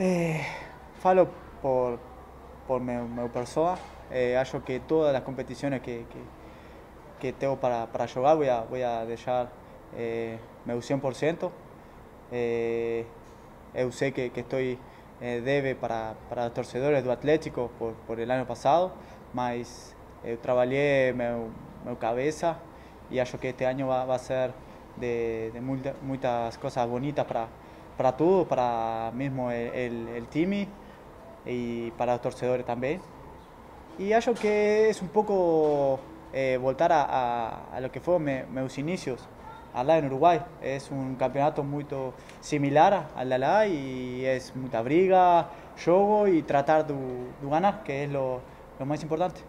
Eh, falo por, por mi, mi persona. Eh, acho que todas las competiciones que, que, tengo para, para jugar voy a, voy a dejar eh, meu 100%. Eh, eu sei que, que estoy eh, debe para, para os torcedores do Atlético por, por el ano passado, mas eu trabalhei meu, meu cabeça e acho que este ano vai, vai ser de, de muita, muitas coisas bonitas para para todos, para mesmo el, el, time y para los torcedores también. Y acho que es un poco eh, voltar a, a, a, lo que fueron me, meus inicios allá en Uruguay. Es un campeonato muy similar al de allá y es mucha briga, juego y tratar de, de ganar, que es lo, lo más importante.